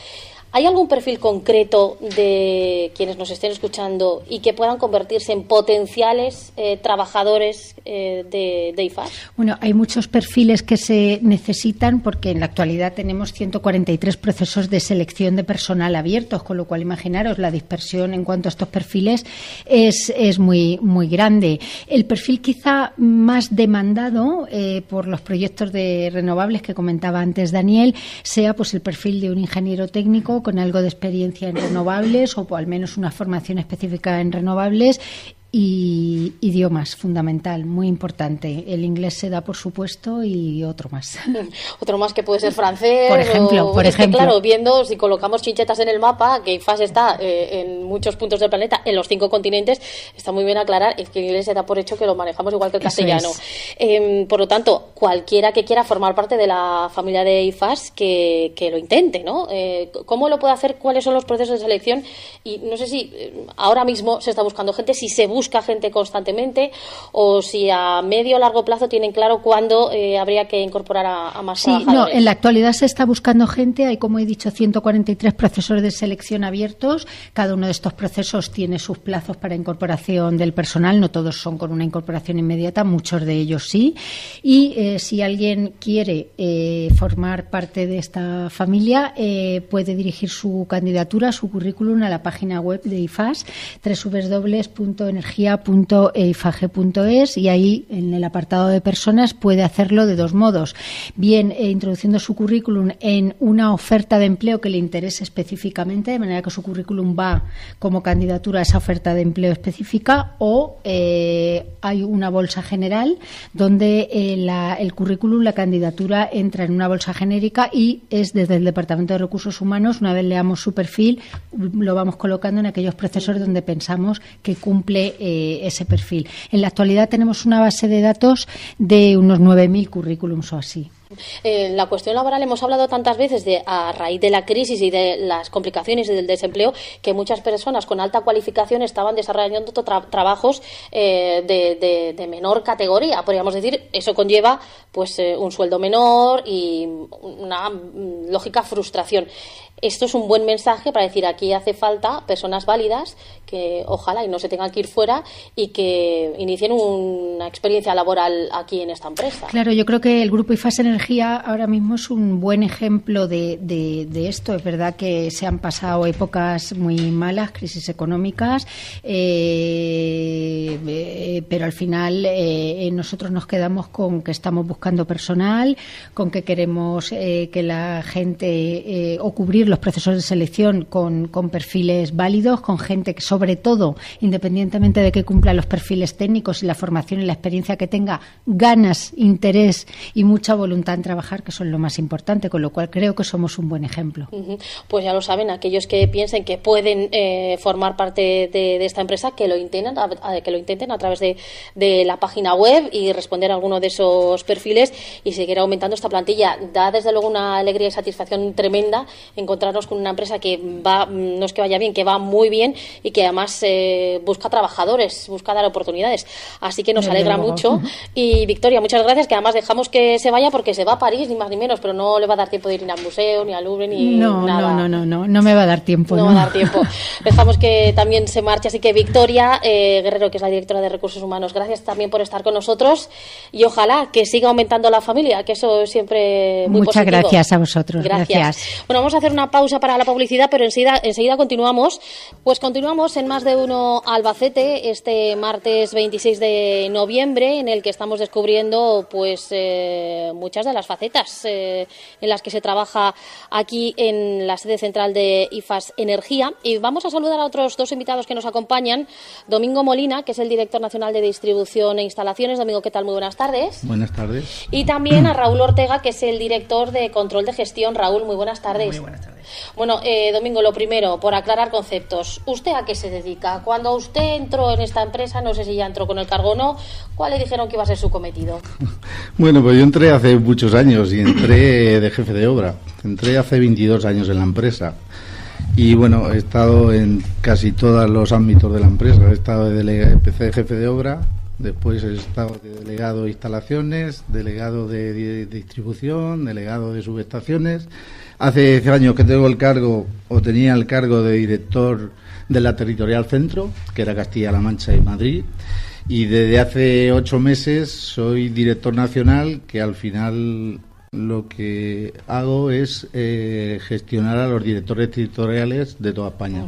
¿Hay algún perfil concreto de quienes nos estén escuchando y que puedan convertirse en potenciales eh, trabajadores eh, de, IFAS? Bueno, hay muchos perfiles que se necesitan porque en la actualidad tenemos 143 procesos de selección de personal abiertos, con lo cual imaginaros la dispersión en cuanto a estos perfiles es, es muy, muy grande. El perfil quizá más demandado eh, por los proyectos de renovables que comentaba antes Daniel sea pues el perfil de un ingeniero técnico con algo de experiencia en renovables o al menos una formación específica en renovables y idiomas, fundamental, muy importante. El inglés se da, por supuesto, y otro más. Otro más que puede ser francés. Por ejemplo, por ejemplo. claro, viendo si colocamos chinchetas en el mapa, que IFAS está eh, en muchos puntos del planeta, en los cinco continentes, está muy bien aclarar es que el inglés se da por hecho que lo manejamos igual que el castellano. Em, por lo tanto, cualquiera que quiera formar parte de la familia de IFAS, que, que lo intente, ¿no? Eh, ¿Cómo lo puede hacer? ¿Cuáles son los procesos de selección? Y no sé si eh, ahora mismo se está buscando gente, si se busca busca gente constantemente o si a medio o largo plazo tienen claro cuándo eh, habría que incorporar a, más sí, No, en la actualidad se está buscando gente. Hay, como he dicho, 143 procesos de selección abiertos. Cada uno de estos procesos tiene sus plazos para incorporación del personal. No todos son con una incorporación inmediata, muchos de ellos sí. Y eh, si alguien quiere eh, formar parte de esta familia, puede dirigir su candidatura, su currículum a la página web de IFAS, www.energía energía.eifage.es y ahí en el apartado de personas puede hacerlo de dos modos. Bien, eh, introduciendo su currículum en una oferta de empleo que le interese específicamente, de manera que su currículum va como candidatura a esa oferta de empleo específica, o eh, hay una bolsa general donde eh, el currículum, la candidatura entra en una bolsa genérica y es desde el Departamento de Recursos Humanos, una vez leamos su perfil, lo vamos colocando en aquellos procesos donde pensamos que cumple eh, ese perfil. En la actualidad tenemos una base de datos de unos 9.000 currículums o así. En la cuestión laboral hemos hablado tantas veces de a raíz de la crisis y de las complicaciones y del desempleo que muchas personas con alta cualificación estaban desarrollando trabajos eh, de, menor categoría, podríamos decir. Eso conlleva pues eh, un sueldo menor y una mm, lógica frustración esto es un buen mensaje para decir aquí hace falta personas válidas que ojalá y no se tengan que ir fuera y que inicien una experiencia laboral aquí en esta empresa. Claro, yo creo que el grupo IFAS Energía ahora mismo es un buen ejemplo de, de, esto. Es verdad que se han pasado épocas muy malas, crisis económicas, eh, eh, pero al final eh, nosotros nos quedamos con que estamos buscando personal, con que queremos que la gente o cubrir los procesos de selección con, con, perfiles válidos, con gente que, sobre todo, independientemente de que cumpla los perfiles técnicos y la formación y la experiencia que tenga, ganas, interés y mucha voluntad en trabajar, que son lo más importante, con lo cual creo que somos un buen ejemplo. Pues ya lo saben, aquellos que piensen que pueden eh, formar parte de, esta empresa, que lo intenten, a, que lo intenten a través de, de la página web y responder a alguno de esos perfiles y seguir aumentando esta plantilla. Da desde luego una alegría y satisfacción tremenda encontrar encontrarnos con una empresa que va, no es que vaya bien, que va muy bien y que además eh, busca trabajadores, busca dar oportunidades. Así que nos alegra mucho. Y Victoria, muchas gracias, que además dejamos que se vaya porque se va a París, ni más ni menos, pero no le va a dar tiempo de ir al museo, ni al Louvre, ni no, nada. No, no, no, no, me va a dar tiempo. No, va a dar tiempo. Dejamos que también se marche, así que Victoria eh, Guerrero, que es la directora de Recursos Humanos, gracias también por estar con nosotros y ojalá que siga aumentando la familia, que eso es siempre muy Muchas gracias a vosotros. gracias. Bueno, vamos a hacer una pausa para la publicidad, pero enseguida, enseguida continuamos. Pues continuamos en más de uno Albacete este martes 26 de noviembre, en el que estamos descubriendo pues eh, muchas de las facetas eh, en las que se trabaja aquí en la sede central de IFAS Energía. Y vamos a saludar a otros dos invitados que nos acompañan. Domingo Molina, que es el director nacional de distribución e instalaciones. Domingo, ¿qué tal? Muy buenas tardes. Buenas tardes. Y también a Raúl Ortega, que es el director de control de gestión. Raúl, muy buenas tardes. Muy buenas tardes. Bueno, eh, Domingo, lo primero, por aclarar conceptos. ¿Usted a qué se dedica? Cuando usted entró en esta empresa, no sé si ya entró con el cargo o no, ¿cuál le dijeron que iba a ser su cometido? Bueno, pues yo entré hace muchos años y entré de jefe de obra. Entré hace 22 años en la empresa. Y bueno, he estado en casi todos los ámbitos de la empresa. He estado de empecé de jefe de obra, después he estado de delegado de instalaciones, delegado de, distribución, delegado de subestaciones. Hace 10 años que tengo el cargo, o tenía el cargo de director de la Territorial Centro, que era Castilla-La Mancha y Madrid. Y desde hace ocho meses soy director nacional, que al final lo que hago es eh, gestionar a los directores territoriales de toda España.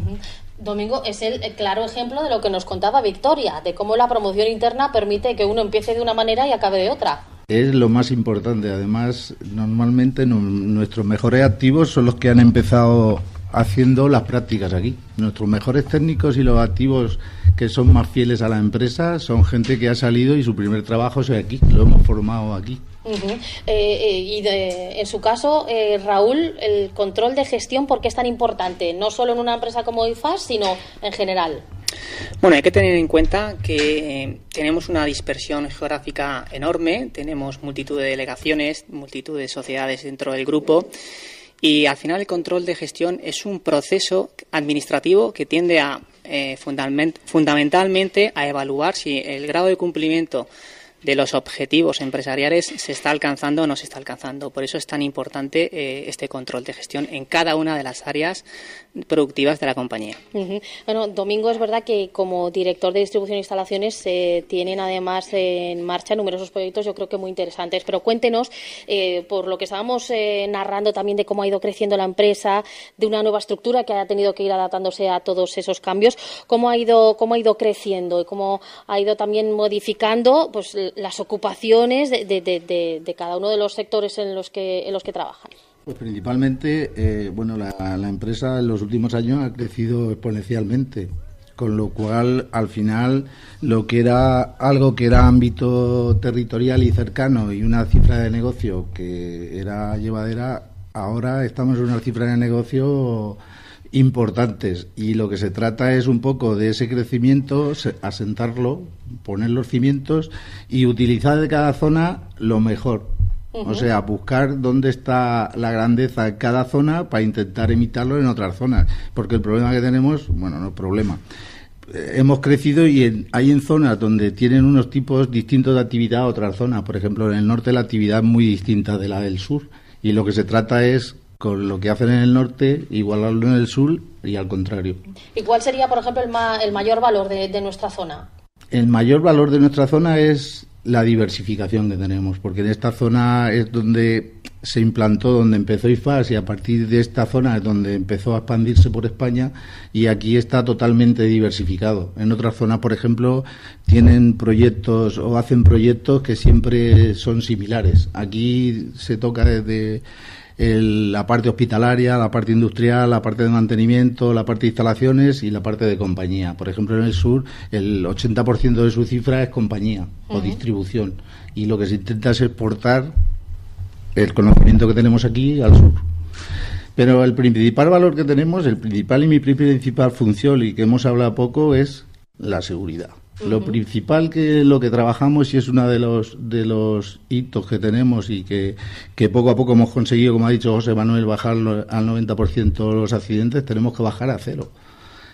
Domingo, es el claro ejemplo de lo que nos contaba Victoria, de cómo la promoción interna permite que uno empiece de una manera y acabe de otra. Es lo más importante. Además, normalmente nuestros mejores activos son los que han empezado haciendo las prácticas aquí. Nuestros mejores técnicos y los activos que son más fieles a la empresa son gente que ha salido y su primer trabajo es aquí, lo hemos formado aquí. Eh, eh, y en su caso, eh, Raúl, el control de gestión, ¿por qué es tan importante? No solo en una empresa como IFAS, sino en general. Bueno, hay que tener en cuenta que tenemos una dispersión geográfica enorme, tenemos multitud de delegaciones, multitud de sociedades dentro del grupo y al final el control de gestión es un proceso administrativo que tiende a fundamentalmente a evaluar si el grado de cumplimiento de los objetivos empresariales se está alcanzando o no se está alcanzando. Por eso es tan importante eh, este control de gestión en cada una de las áreas productivas de la compañía. Bueno, Domingo, es verdad que como director de distribución e instalaciones se tienen además en marcha numerosos proyectos, yo creo que muy interesantes. Pero cuéntenos, eh, por lo que estábamos eh, narrando también de cómo ha ido creciendo la empresa, de una nueva estructura que ha tenido que ir adaptándose a todos esos cambios, cómo ha ido, cómo ha ido creciendo y cómo ha ido también modificando pues, las ocupaciones de, de, cada uno de los sectores en los que, en los que trabajan. Pues principalmente, eh, bueno, la, empresa en los últimos años ha crecido exponencialmente, con lo cual al final lo que era algo que era ámbito territorial y cercano y una cifra de negocio que era llevadera, ahora estamos en una cifra de negocio importantes y lo que se trata es un poco de ese crecimiento, asentarlo, poner los cimientos y utilizar de cada zona lo mejor. O sea, buscar dónde está la grandeza en cada zona para intentar imitarlo en otras zonas. Porque el problema que tenemos, bueno, no es problema. Eh, hemos crecido y hay en zonas donde tienen unos tipos distintos de actividad a otras zonas. Por ejemplo, en el norte la actividad es muy distinta de la del sur. Y lo que se trata es con lo que hacen en el norte, igualarlo en el sur y al contrario. ¿Y cuál sería, por ejemplo, el, mayor valor de, nuestra zona? El mayor valor de nuestra zona es la diversificación que tenemos, porque en esta zona es donde se implantó, donde empezó IFAS y a partir de esta zona es donde empezó a expandirse por España y aquí está totalmente diversificado. En otras zonas, por ejemplo, tienen proyectos o hacen proyectos que siempre son similares. Aquí se toca desde la parte hospitalaria, la parte industrial, la parte de mantenimiento, la parte de instalaciones y la parte de compañía. Por ejemplo, en el sur el 80% de su cifra es compañía o distribución y lo que se intenta es exportar el conocimiento que tenemos aquí al sur. Pero el principal valor que tenemos, el principal y mi principal función y que hemos hablado poco es la seguridad. Lo principal que lo que trabajamos y es uno de los de los hitos que tenemos y que, que poco a poco hemos conseguido, como ha dicho José Manuel, bajar al 90% los accidentes, tenemos que bajar a cero.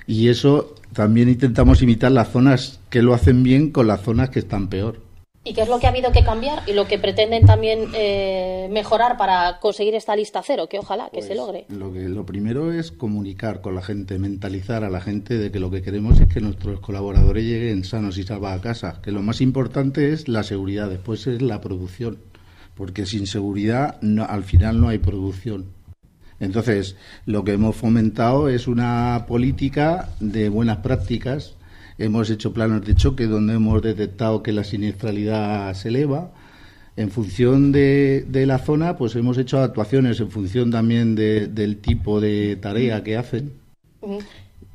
Y eso también intentamos imitar las zonas que lo hacen bien con las zonas que están peor. ¿Y qué es lo que ha habido que cambiar y lo que pretenden también eh, mejorar para conseguir esta lista cero? Que ojalá que se pues logre. Lo, que, lo primero es comunicar con la gente, mentalizar a la gente de que lo que queremos es que nuestros colaboradores lleguen sanos y salvos a casa. Que lo más importante es la seguridad, después es la producción. Porque sin seguridad no, al final no hay producción. Entonces, lo que hemos fomentado es una política de buenas prácticas Hemos hecho planos de choque donde hemos detectado que la siniestralidad se eleva. En función de, la zona, pues hemos hecho actuaciones en función también del tipo de tarea que hacen.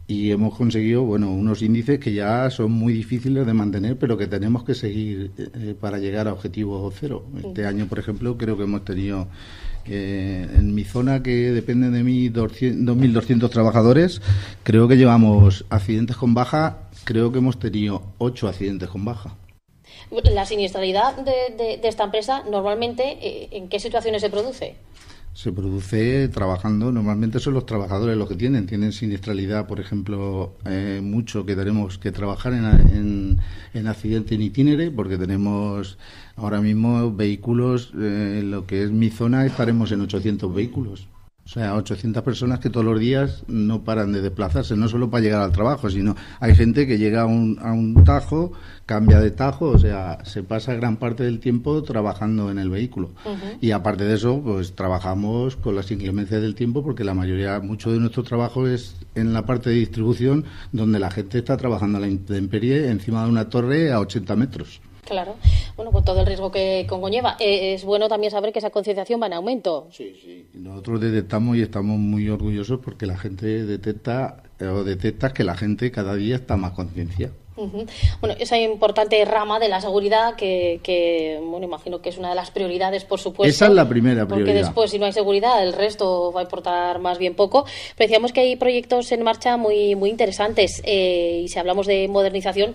Y hemos conseguido, bueno, unos índices que ya son muy difíciles de mantener, pero que tenemos que seguir eh, para llegar a objetivos cero. Este año, por ejemplo, creo que hemos tenido eh, en mi zona, que depende de mí, 2.200 trabajadores, creo que llevamos accidentes con baja creo que hemos tenido ocho accidentes con baja. La siniestralidad de, esta empresa, normalmente, eh, ¿en qué situaciones se produce? se produce trabajando, normalmente son los trabajadores los que tienen, tienen siniestralidad, por ejemplo, eh, mucho que tenemos que trabajar en, en, en accidente en itinere, porque tenemos ahora mismo vehículos, eh, en lo que es mi zona estaremos en 800 vehículos. O sea, 800 personas que todos los días no paran de desplazarse, no solo para llegar al trabajo, sino hay gente que llega a un, a un tajo, cambia de tajo, o sea, se pasa gran parte del tiempo trabajando en el vehículo. Y aparte de eso, pues trabajamos con las inclemencias del tiempo porque la mayoría, mucho de nuestro trabajo es en la parte de distribución donde la gente está trabajando a la intemperie encima de una torre a 80 metros. Claro, bueno, con todo el riesgo que conlleva. Eh, es bueno también saber que esa concienciación va en aumento. Sí, sí. Nosotros detectamos y estamos muy orgullosos porque la gente detecta eh, o detecta que la gente cada día está más conciencia. Bueno, esa importante rama de la seguridad que, que, bueno, imagino que es una de las prioridades, por supuesto. Esa es la primera Porque prioridad. después, si no hay seguridad, el resto va a importar más bien poco. Pero decíamos que hay proyectos en marcha muy, muy interesantes. eh, y si hablamos de modernización,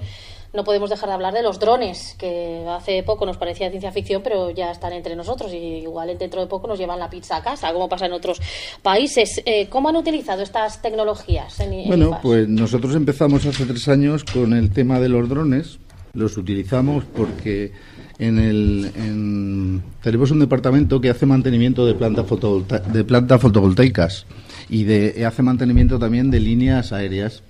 no podemos dejar de hablar de los drones, que hace poco nos parecía ciencia ficción, pero ya están entre nosotros y igual dentro de poco nos llevan la pizza a casa, como pasa en otros países. Eh, ¿Cómo han utilizado estas tecnologías en, en Bueno, pues nosotros empezamos hace tres años con el tema de los drones. Los utilizamos porque en el, en- tenemos un departamento que hace mantenimiento de plantas, fotovolta- de plantas fotovoltaicas y de, hace mantenimiento también de líneas aéreas.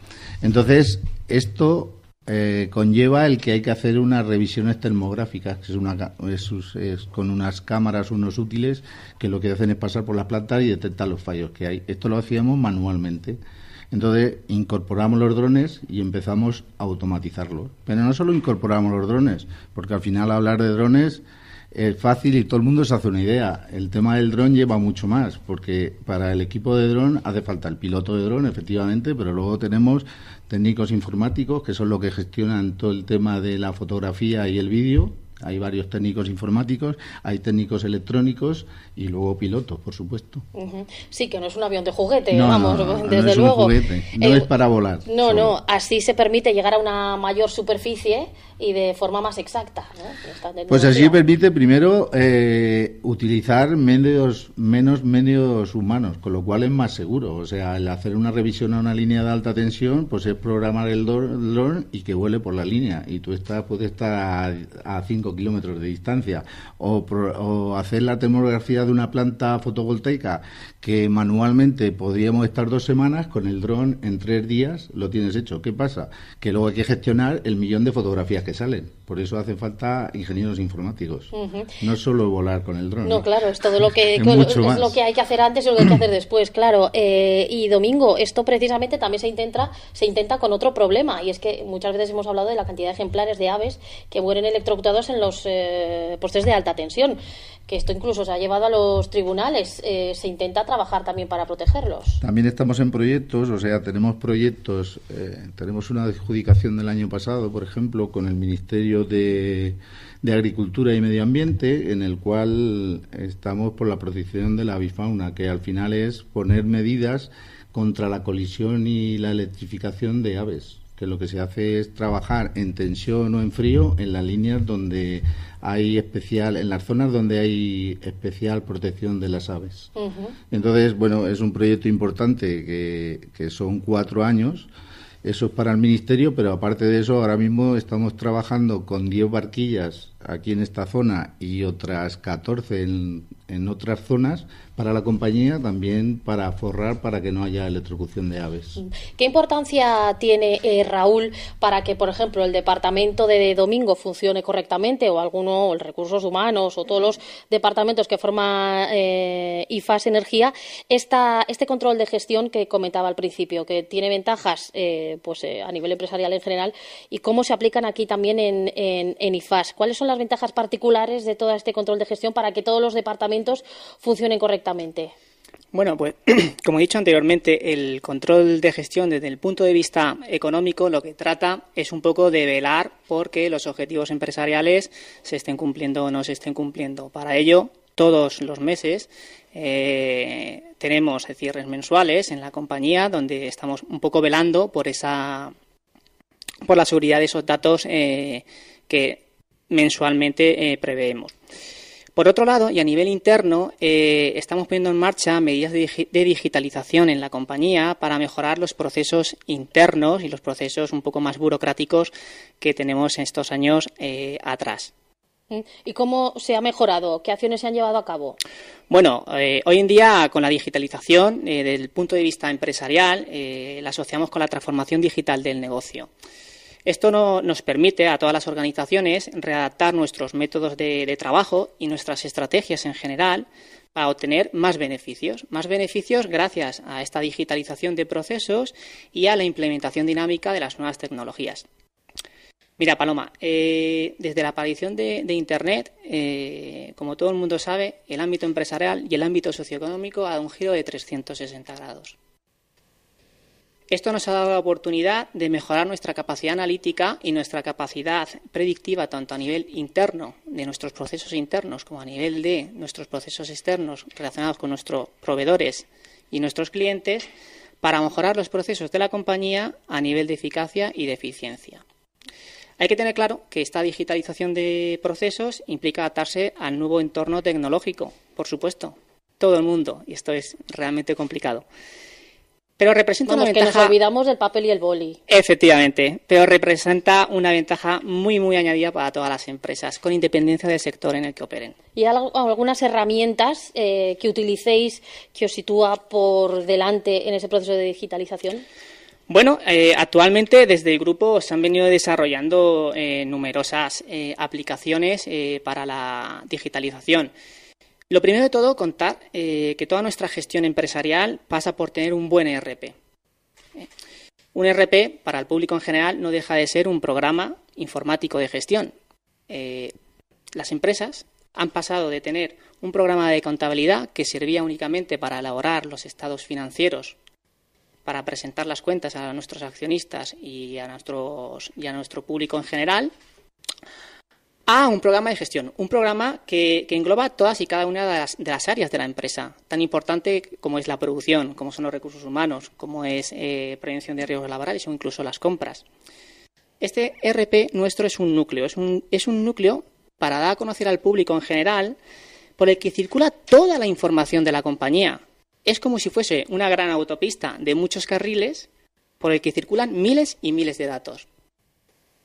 Entonces, esto eh, conlleva el que hay que hacer unas revisiones termográficas, que es, una, es con unas cámaras, unos útiles, que lo que hacen es pasar por las plantas y detectar los fallos que hay. Esto lo hacíamos manualmente. Entonces incorporamos los drones y empezamos a automatizarlos. Pero no solo incorporamos los drones, porque al final hablar de drones es fácil y todo el mundo se hace una idea. El tema del dron lleva mucho más, porque para el equipo de dron hace falta el piloto de dron, efectivamente, pero luego tenemos técnicos informáticos, que son los que gestionan todo el tema de la fotografía y el vídeo. Hay varios técnicos informáticos, hay técnicos electrónicos y luego pilotos, por supuesto. Sí, que no es un avión de juguete, No, vamos, no, no, no desde es un luego. juguete, no Eh, es para volar. No, solo. no, así se permite llegar a una mayor superficie y de forma más exacta. ¿no? Pues así permite primero eh, utilizar medios, menos medios humanos, con lo cual es más seguro. O sea, el hacer una revisión a una línea de alta tensión, pues es programar el dron y que vuele por la línea. Y tú estás, puedes estar a 5 kilómetros de distancia. O, pro- o hacer la termografía de una planta fotovoltaica que manualmente podríamos estar dos semanas, con el dron en tres días lo tienes hecho. ¿Qué pasa? Que luego hay que gestionar el millón de fotografías que salen. Por eso hace falta ingenieros informáticos. No es solo volar con el dron. No, claro, es todo lo que Es lo que hay que hacer antes y lo que hay que hacer después, claro. Eh, y domingo, esto precisamente también se intenta se intenta con otro problema y es que muchas veces hemos hablado de la cantidad de ejemplares de aves que mueren electrocutados en los eh, postes de alta tensión, que esto incluso se ha llevado a los tribunales. Eh, se intenta trabajar también para protegerlos. También estamos en proyectos, o sea, tenemos proyectos, eh, tenemos una adjudicación del año pasado, por ejemplo, con el Ministerio de, de Agricultura y Medio Ambiente, en el cual estamos por la protección de la avifauna, que al final es poner medidas contra la colisión y la electrificación de aves que lo que se hace es trabajar en tensión o en frío en las líneas donde hay especial, en las zonas donde hay especial protección de las aves. Entonces, bueno, es un proyecto importante que, que son cuatro años. Eso es para el Ministerio, pero aparte de eso, ahora mismo estamos trabajando con 10 barquillas aquí en esta zona y otras 14 en, en otras zonas para la compañía, también para forrar para que no haya electrocución de aves. ¿Qué importancia tiene eh, Raúl para que, por ejemplo, el departamento de domingo funcione correctamente o alguno, el recursos humanos o todos los departamentos que forman eh, IFAS Energía, esta, este control de gestión que comentaba al principio, que tiene ventajas eh, pues, eh, a nivel empresarial en general y cómo se aplican aquí también en, en, IFAS? ¿Cuáles son ventajas particulares de todo este control de gestión para que todos los departamentos funcionen correctamente? Bueno, pues como he dicho anteriormente, el control de gestión desde el punto de vista económico lo que trata es un poco de velar porque los objetivos empresariales se estén cumpliendo o no se estén cumpliendo. Para ello, todos los meses eh, tenemos cierres mensuales en la compañía donde estamos un poco velando por esa por la seguridad de esos datos eh, que mensualmente eh, preveemos. Por otro lado, y a nivel interno, eh, estamos poniendo en marcha medidas de, digitalización en la compañía para mejorar los procesos internos y los procesos un poco más burocráticos que tenemos en estos años eh, atrás. Mm. ¿Y cómo se ha mejorado? ¿Qué acciones se han llevado a cabo? Bueno, eh, hoy en día con la digitalización, desde el punto de vista empresarial, la asociamos con la transformación digital del negocio. Esto nos permite a todas las organizaciones readaptar nuestros métodos de, trabajo y nuestras estrategias en general para obtener más beneficios. Más beneficios gracias a esta digitalización de procesos y a la implementación dinámica de las nuevas tecnologías. Mira, Paloma, eh, desde la aparición de, Internet, eh, como todo el mundo sabe, el ámbito empresarial y el ámbito socioeconómico ha dado un giro de 360 grados. Esto nos ha dado la oportunidad de mejorar nuestra capacidad analítica y nuestra capacidad predictiva tanto a nivel interno de nuestros procesos internos como a nivel de nuestros procesos externos relacionados con nuestros proveedores y nuestros clientes para mejorar los procesos de la compañía a nivel de eficacia y de eficiencia. Hay que tener claro que esta digitalización de procesos implica adaptarse al nuevo entorno tecnológico, por supuesto, todo el mundo, y esto es realmente complicado. Pero representa una ventaja. que nos olvidamos del papel y el boli. Efectivamente, pero representa una ventaja muy, muy añadida para todas las empresas, con independencia del sector en el que operen. ¿Y algunas herramientas eh, que utilicéis que os sitúa por delante en ese proceso de digitalización? Bueno, eh, actualmente desde el grupo se han venido desarrollando eh, numerosas aplicaciones para la digitalización. Lo primero de todo, contar eh, que toda nuestra gestión empresarial pasa por tener un buen ERP. Un ERP, para el público en general, no deja de ser un programa informático de gestión. Eh, las empresas han pasado de tener un programa de contabilidad que servía únicamente para elaborar los estados financieros, para presentar las cuentas a nuestros accionistas y a nuestro público en general, a un programa de gestión, un programa que, engloba todas y cada una de las, áreas de la empresa, tan importante como es la producción, como son los recursos humanos, como es eh, prevención de riesgos laborales o incluso las compras. Este RP nuestro es un núcleo, es un, es un núcleo para dar a conocer al público en general por el que circula toda la información de la compañía. Es como si fuese una gran autopista de muchos carriles por el que circulan miles y miles de datos.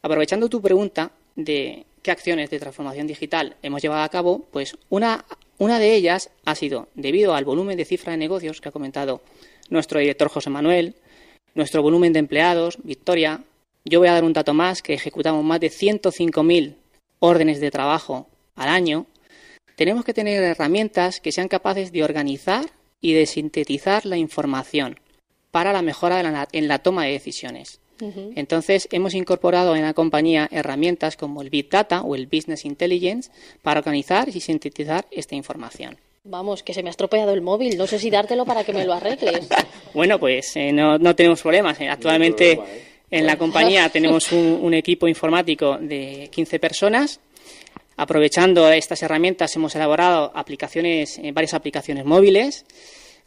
Aprovechando tu pregunta de qué acciones de transformación digital hemos llevado a cabo, pues una, una de ellas ha sido, debido al volumen de cifra de negocios que ha comentado nuestro director José Manuel, nuestro volumen de empleados, Victoria, yo voy a dar un dato más, que ejecutamos más de 105.000 órdenes de trabajo al año, tenemos que tener herramientas que sean capaces de organizar y de sintetizar la información para la mejora en la toma de decisiones. Entonces, hemos incorporado en la compañía herramientas como el Big Data o el Business Intelligence para organizar y sintetizar esta información. Vamos, que se me ha estropeado el móvil. No sé si dártelo para que me lo arregles. bueno, pues eh, no, tenemos problemas. Eh, actualmente en la compañía tenemos un, equipo informático de 15 personas. Aprovechando estas herramientas hemos elaborado aplicaciones, eh, varias aplicaciones móviles,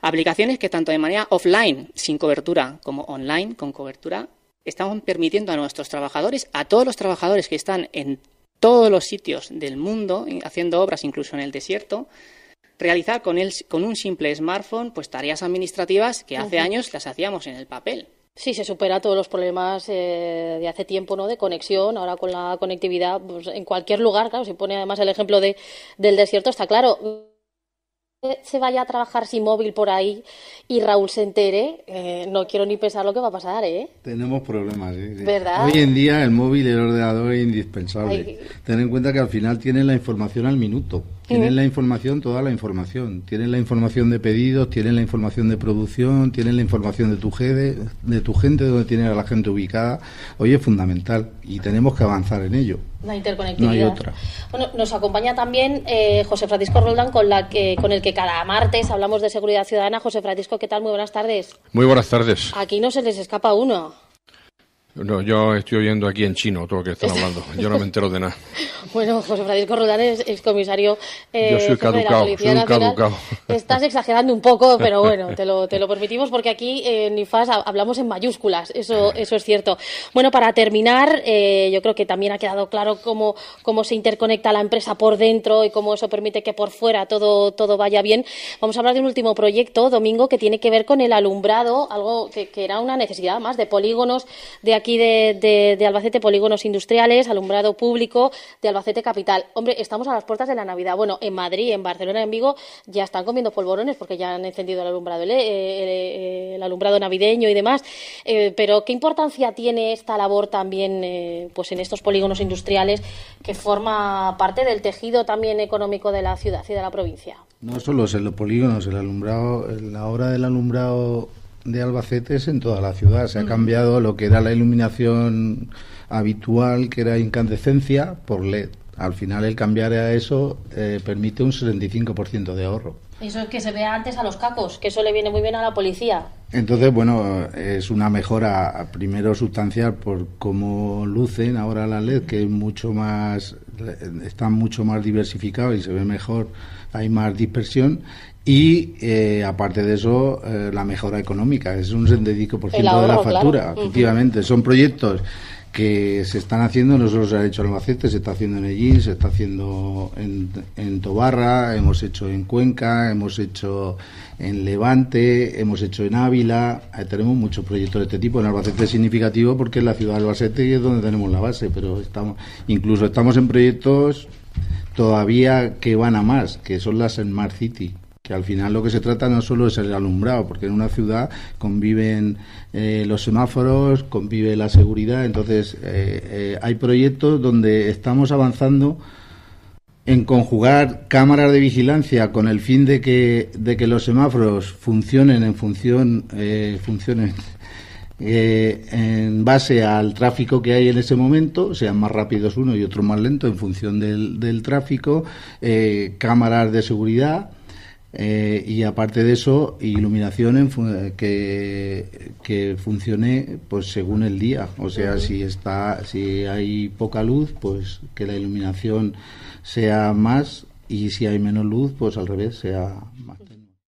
aplicaciones que tanto de manera offline, sin cobertura, como online, con cobertura, estamos permitiendo a nuestros trabajadores, a todos los trabajadores que están en todos los sitios del mundo, haciendo obras incluso en el desierto, realizar con, con un simple smartphone pues tareas administrativas que hace años las hacíamos en el papel. Sí, se supera todos los problemas eh, de hace tiempo, ¿no? De conexión, ahora con la conectividad, pues, en cualquier lugar, claro, si pone además el ejemplo de, del desierto, está claro se vaya a trabajar sin móvil por ahí y Raúl se entere, eh, no quiero ni pensar lo que va a pasar, ¿eh? Tenemos problemas, ¿eh? ¿Verdad? Hoy en día el móvil y el ordenador es indispensable. Ten en cuenta que al final tienen la información al minuto. Tienen la información, toda la información. Tienen la información de pedidos, tienen la información de producción, tienen la información de tu, gente, de tu gente, donde tiene a la gente ubicada. Hoy es fundamental y tenemos que avanzar en ello. La interconectividad. No hay otra. Bueno, nos acompaña también eh, José Francisco Roldán, con, la que, con el que cada martes hablamos de seguridad ciudadana. José Francisco, ¿qué tal? Muy buenas tardes. Muy buenas tardes. Aquí no se les escapa uno. No, yo estoy oyendo aquí en chino todo lo que están hablando. Yo no me entero de nada. bueno, José Francisco Rodán es excomisario eh, yo soy caducado, soy un caducado. Estás exagerando un poco, pero bueno, te lo, te lo permitimos porque aquí en IFAS hablamos en mayúsculas, eso, eso es cierto. Bueno, para terminar, eh, yo creo que también ha quedado claro cómo, cómo se interconecta la empresa por dentro y cómo eso permite que por fuera todo, todo vaya bien. Vamos a hablar de un último proyecto, Domingo, que tiene que ver con el alumbrado, algo que, que era una necesidad más de polígonos de aquí aquí de, Albacete, polígonos industriales, alumbrado público de Albacete Capital. Hombre, estamos a las puertas de la Navidad. Bueno, en Madrid, en Barcelona, en Vigo ya están comiendo polvorones porque ya han encendido el alumbrado, el, alumbrado navideño y demás. Eh, pero ¿qué importancia tiene esta labor también eh, pues en estos polígonos industriales que forma parte del tejido también económico de la ciudad y de la provincia? No solo es en los polígonos, el alumbrado, la hora del alumbrado de Albacete es en toda la ciudad. Se ha cambiado lo que era la iluminación habitual, que era incandescencia, por LED. Al final, el cambiar a eso eh, permite un 75% de ahorro. Eso es que se vea antes a los cacos, que eso le viene muy bien a la policía. Entonces, bueno, es una mejora primero sustancial por cómo lucen ahora las LED, que es mucho más, están mucho más diversificados y se ve mejor, hay más dispersión. Y eh, aparte de eso, eh, la mejora económica, es un 75% de la factura, efectivamente. Son proyectos que se están haciendo, no solo se ha hecho en Albacete, se está haciendo en Ellín, se está haciendo en, en, Tobarra, hemos hecho en Cuenca, hemos hecho en Levante, hemos hecho en Ávila, eh, tenemos muchos proyectos de este tipo. En Albacete es significativo porque es la ciudad de Albacete y es donde tenemos la base, pero estamos, incluso estamos en proyectos todavía que van a más, que son las Smart City que al final lo que se trata no solo es el alumbrado, porque en una ciudad conviven eh, los semáforos, convive la seguridad, entonces eh, eh, hay proyectos donde estamos avanzando en conjugar cámaras de vigilancia con el fin de que, de que los semáforos funcionen en función funcionen en base al tráfico que hay en ese momento, sean más rápidos uno y otro más lento en función del, del tráfico, cámaras de seguridad eh, y aparte de eso, iluminación que, que funcione pues según el día. O sea, si está, si hay poca luz, pues que la iluminación sea más y si hay menos luz, pues al revés, sea más.